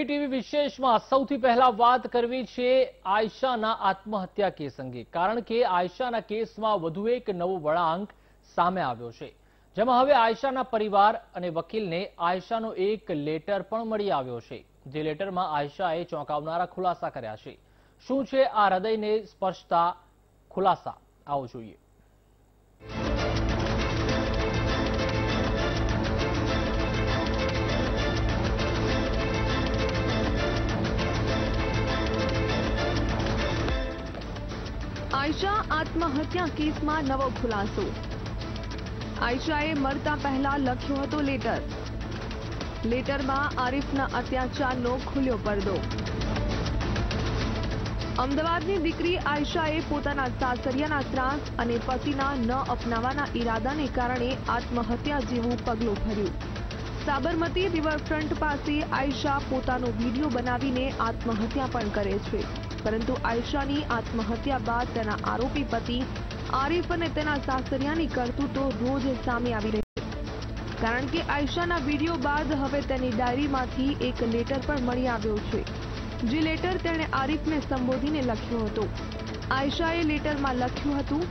VTV વિશેષમાં સૌથી પહેલા વાત કરવી છે આયશાના આત્મહત્યા કેસ અંગે. કારણ કે આયશાના કેસમાં વધુ એક નવો વળાંક સામે આવ્યો છે. જેમાં હવે આયશાના પરિવાર અને વકીલને આયશાનો એક લેટર પણ મળી આવ્યો છે. જે લેટરમાં આયશાએ ચોંકાવનારા ખુલાસા કર્યા છે. શું છે આ હૃદયને સ્પર્શતા ખુલાસા? આવો જોઈએ. આયશા આત્મહત્યા કેસમાં નવો ખુલાસો. આયશાએ મરતા પહેલા લખ્યો હતો લેટર. લેટરમાં આરિફના અત્યાચારનો ખુલ્યો પડદો. અમદાવાદની દીકરી આયશાએ પોતાના સાસરિયાના ત્રાસ અને પતિના ન અપનાવવાના ઈરાદાને કારણે આત્મહત્યા જેવું પગલું ભર્યું. સાબરમતી રિવરફ્રન્ટ પાસે આયશા પોતાનો વીડિયો બનાવીને આત્મહત્યા પણ કરે છે. પરંતુ આયશાની આત્મહત્યા બાદ તેના આરોપી પતિ આરિફ અને તેના સાસરિયાની કરતૂતો રોજ સામે આવી રહી કારણ કે આયશાના વીડિયો બાદ હવે તેની ડાયરીમાંથી એક લેટર પણ મળી આવ્યો છે, જે લેટર તેણે આરિફને સંબોધીને લખ્યો હતો. આયશાએ લેટરમાં લખ્યું હતું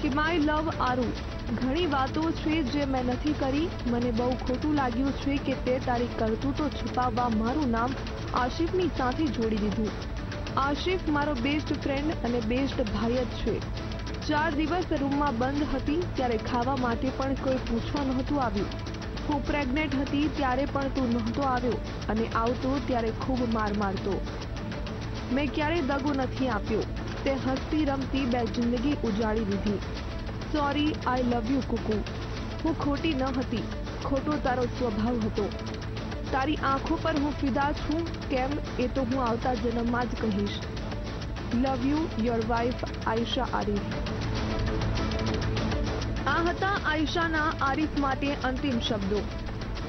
કે માય લવ આરુ ઘણી વાતો છે જે મેં નથી કરી. મને બહુ ખોટું લાગ્યું છે કે તે તારી કરતૂતો છુપાવવા મારું નામ આશિફની સાથે જોડી દીધું. આશિફ મારો બેસ્ટ ફ્રેન્ડ અને બેસ્ટ ભાઈ જ છે. ચાર દિવસ રૂમમાં બંધ હતી ત્યારે ખાવા માટે પણ કોઈ પૂછવા નહોતું આવ્યું. હું પ્રેગ્નેન્ટ હતી ત્યારે પણ તું નહોતો આવ્યો અને આવતો ત્યારે ખૂબ માર મારતો. મેં ક્યારેય દગો નથી આપ્યો. તે હસતી રમતી બે જિંદગી ઉજાડી દીધી. Sorry I love you Kuku. હું ખોટી ન હતી. ખોટો તારો સ્વભાવ હતો. તારી આંખો પર હું ફિદા છું. કેમ? એ તો હું આવતા જન્મમાં જ કહીશ. Love you your wife Ayesha Arif આ હતા આયશાના આરીફ માટે અંતિમ શબ્દો.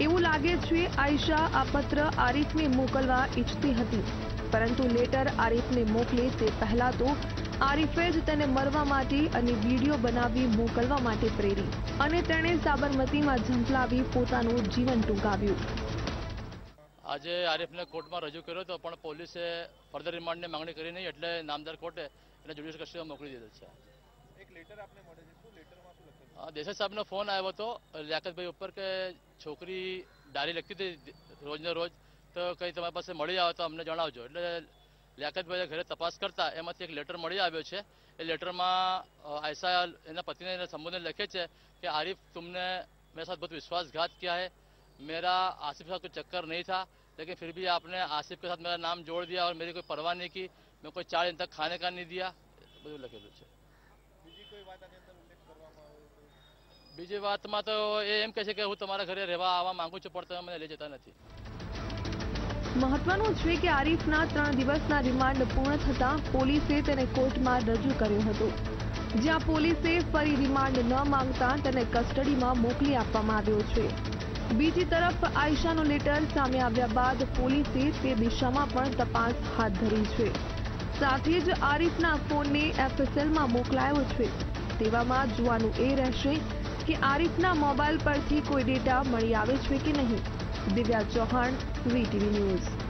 એવું લાગે છે આયશા આ પત્ર આરીફને મોકલવા ઈચ્છતી હતી. પરંતુ લેટર આરીફને મોકલે તે પહેલા તો આરીફે જ તેને મરવા માટે અને વીડિયો બનાવી મોકલવા માટે પ્રેરી. અને તેણે સાબરમતીમાં ઝંપલાવી પોતાનું જીવન ટૂંકાવ્યું. આજે આરીફને કોર્ટમાં રજૂ કર્યો હતો પણ પોલીસે ફર્ધર રિમાન્ડની માંગણી કરી નહીં એટલે નામદાર કોર્ટે એને જ્યુડિશિયલ કસ્ટડીમાં મોકલી દીધો છે. એક લેટરમાં શું દેસાઈ સાહેબનો ફોન આવ્યો હતો લિયાકતભાઈ ઉપર કે છોકરી ડાયરી લખતી હતી રોજને રોજ તો કંઈ તમારી પાસે મળી આવે તો અમને જણાવજો. એટલે લિયાકતભાઈએ ઘરે તપાસ કરતા એમાંથી એક લેટર મળી આવ્યો છે. એ લેટરમાં આયસા એના પતિને એને સંબંધને લખે છે કે આરીફ તમને મેં સાથે બહુ વિશ્વાસઘાત ક્યાં હે? મેરા આસિફ સાથ કોઈ ચક્કર નહીં થા. लेकिन फिर भी आपने आसिफ के साथ मेरा नाम जोड़ दिया और मेरी कोई परवाह नहीं की मैं कोई चार दिन तक खाने का नहीं दिया બધું લખેલું છે બીજી કોઈ વાત આની અંદર ઉલ્લેખ કરવામાં આવે તો બીજી વાતમાં તો એ એમ કહે છે કે હું તમારા ઘરે રહેવા આવવા માંગુ છું પણ તમે મને લઈ જતા નથી મહત્વનું છે કે આરિફના ત્રણ દિવસના રિમાન્ડ પૂર્ણ થતા પોલીસે તેને કોર્ટમાં રજૂ કર્યો હતો જ્યાં પોલીસે ફરી રિમાન્ડ ન માંગતા તેને કસ્ટડીમાં મોકલી આપવામાં આવ્યો છે બીજી તરફ આયશાનો લેટર સામે આવ્યા બાદ પોલીસે તે દિશામાં પણ તપાસ હાથ ધરી છે. સાથે જ આરીફના ફોનને એફએસએલમાં મોકલાયો છે. તેવામાં જોવાનું એ રહેશે કે આરીફના મોબાઈલ પરથી કોઈ ડેટા મળી આવે છે કે નહીં. Divya Chauhan, VTV news.